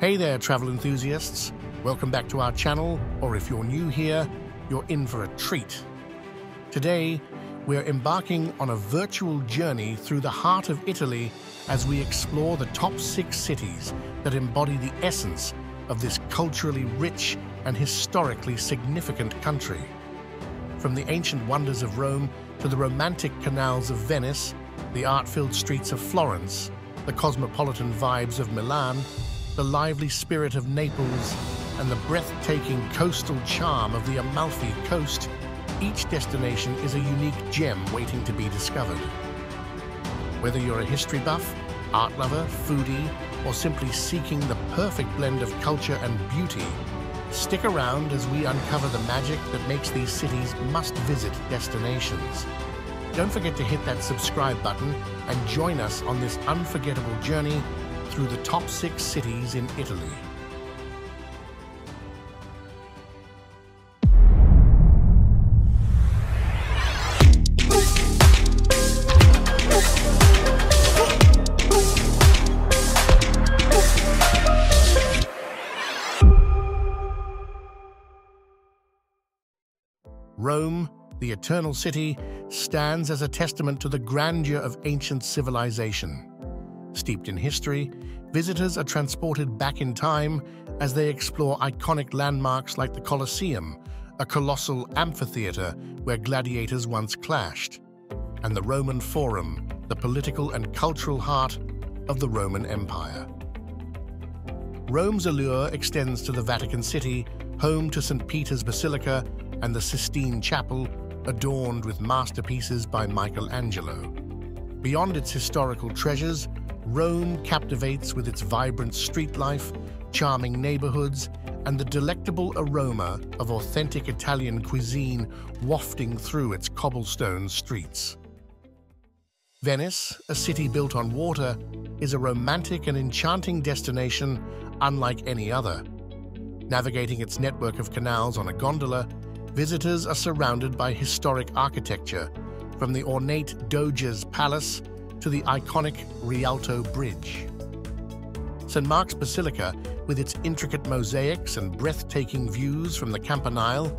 Hey there, travel enthusiasts. Welcome back to our channel, or if you're new here, you're in for a treat. Today, we're embarking on a virtual journey through the heart of Italy as we explore the top six cities that embody the essence of this culturally rich and historically significant country. From the ancient wonders of Rome to the romantic canals of Venice, the art-filled streets of Florence, the cosmopolitan vibes of Milan, the lively spirit of Naples, and the breathtaking coastal charm of the Amalfi Coast, each destination is a unique gem waiting to be discovered. Whether you're a history buff, art lover, foodie, or simply seeking the perfect blend of culture and beauty, stick around as we uncover the magic that makes these cities must-visit destinations. Don't forget to hit that subscribe button and join us on this unforgettable journey through the top six cities in Italy. Rome, the Eternal City, stands as a testament to the grandeur of ancient civilization. Steeped in history, visitors are transported back in time as they explore iconic landmarks like the Colosseum, a colossal amphitheater where gladiators once clashed, and the Roman Forum, the political and cultural heart of the Roman Empire. Rome's allure extends to the Vatican City, home to St. Peter's Basilica and the Sistine Chapel, adorned with masterpieces by Michelangelo. Beyond its historical treasures, Rome captivates with its vibrant street life, charming neighborhoods, and the delectable aroma of authentic Italian cuisine wafting through its cobblestone streets. Venice, a city built on water, is a romantic and enchanting destination unlike any other. Navigating its network of canals on a gondola, visitors are surrounded by historic architecture, from the ornate Doge's Palace to the iconic Rialto Bridge. St. Mark's Basilica, with its intricate mosaics and breathtaking views from the Campanile,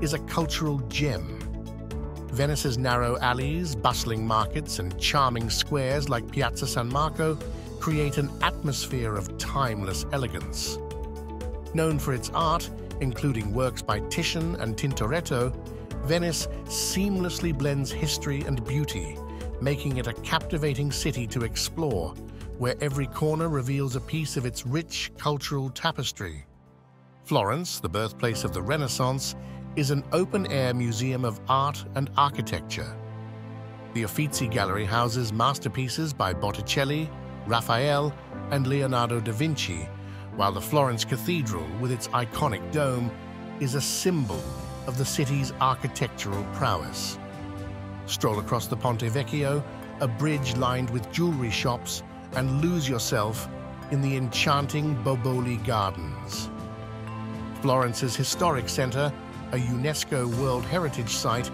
is a cultural gem. Venice's narrow alleys, bustling markets, and charming squares like Piazza San Marco create an atmosphere of timeless elegance. Known for its art, including works by Titian and Tintoretto, Venice seamlessly blends history and beauty, making it a captivating city to explore, where every corner reveals a piece of its rich cultural tapestry. Florence, the birthplace of the Renaissance, is an open-air museum of art and architecture. The Uffizi Gallery houses masterpieces by Botticelli, Raphael, and Leonardo da Vinci, while the Florence Cathedral, with its iconic dome, is a symbol of the city's architectural prowess. Stroll across the Ponte Vecchio, a bridge lined with jewelry shops, and lose yourself in the enchanting Boboli Gardens. Florence's historic center, a UNESCO World Heritage Site,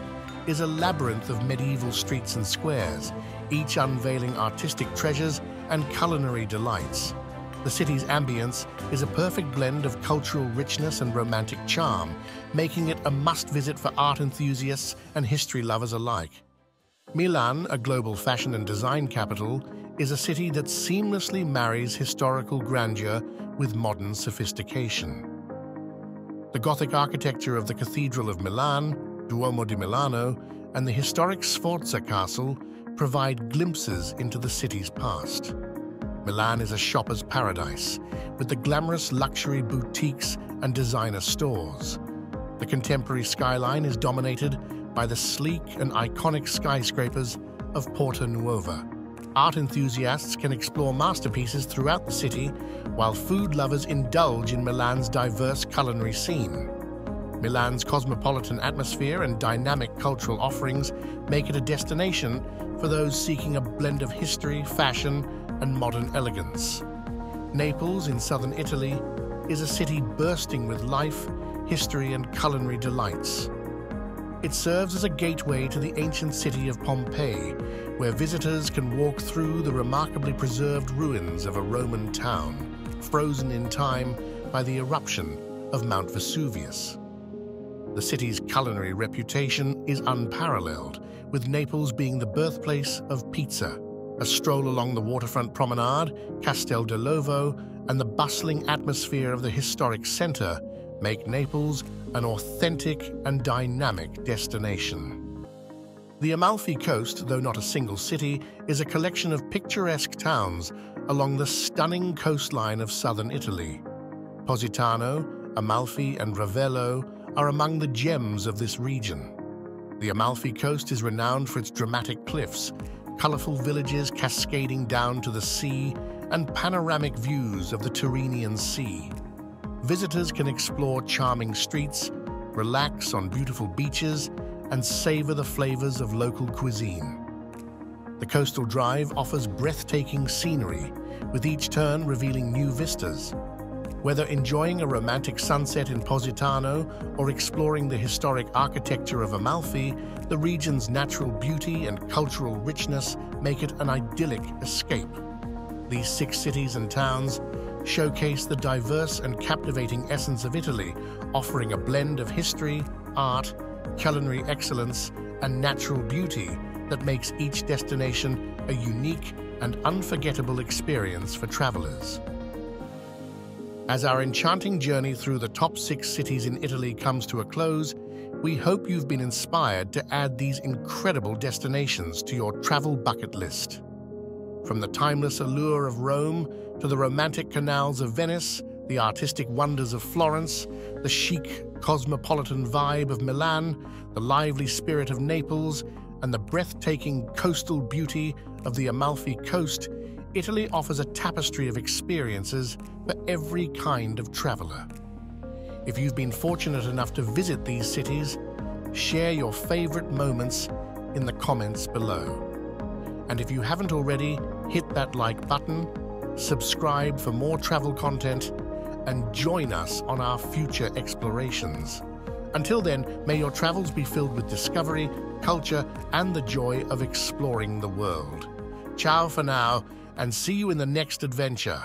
is a labyrinth of medieval streets and squares, each unveiling artistic treasures and culinary delights. The city's ambience is a perfect blend of cultural richness and romantic charm, making it a must-visit for art enthusiasts and history lovers alike. Milan, a global fashion and design capital, is a city that seamlessly marries historical grandeur with modern sophistication. The Gothic architecture of the Cathedral of Milan, Duomo di Milano, and the historic Sforza Castle provide glimpses into the city's past. Milan is a shopper's paradise, with the glamorous luxury boutiques and designer stores. The contemporary skyline is dominated by the sleek and iconic skyscrapers of Porta Nuova. Art enthusiasts can explore masterpieces throughout the city, while food lovers indulge in Milan's diverse culinary scene. Milan's cosmopolitan atmosphere and dynamic cultural offerings make it a destination for those seeking a blend of history, fashion, and modern elegance. Naples, in southern Italy, is a city bursting with life, history, and culinary delights. It serves as a gateway to the ancient city of Pompeii, where visitors can walk through the remarkably preserved ruins of a Roman town. frozen in time by the eruption of Mount Vesuvius. The city's culinary reputation is unparalleled, with Naples being the birthplace of pizza. A stroll along the waterfront promenade, Castel dell'Ovo, and the bustling atmosphere of the historic centre make Naples an authentic and dynamic destination. The Amalfi Coast, though not a single city, is a collection of picturesque towns along the stunning coastline of southern Italy. Positano, Amalfi and Ravello are among the gems of this region. The Amalfi Coast is renowned for its dramatic cliffs, colourful villages cascading down to the sea, and panoramic views of the Tyrrhenian Sea. Visitors can explore charming streets, relax on beautiful beaches, and savour the flavours of local cuisine. The Coastal Drive offers breathtaking scenery, with each turn revealing new vistas. Whether enjoying a romantic sunset in Positano or exploring the historic architecture of Amalfi, the region's natural beauty and cultural richness make it an idyllic escape. These six cities and towns showcase the diverse and captivating essence of Italy, offering a blend of history, art, culinary excellence, and natural beauty that makes each destination a unique and unforgettable experience for travelers. As our enchanting journey through the top six cities in Italy comes to a close, we hope you've been inspired to add these incredible destinations to your travel bucket list. From the timeless allure of Rome to the romantic canals of Venice, the artistic wonders of Florence, the chic, cosmopolitan vibe of Milan, the lively spirit of Naples, and the breathtaking coastal beauty of the Amalfi Coast, Italy offers a tapestry of experiences for every kind of traveler. If you've been fortunate enough to visit these cities, share your favorite moments in the comments below. And if you haven't already, hit that like button, subscribe for more travel content, and join us on our future explorations. Until then, may your travels be filled with discovery, culture, and the joy of exploring the world. Ciao for now, and see you in the next adventure.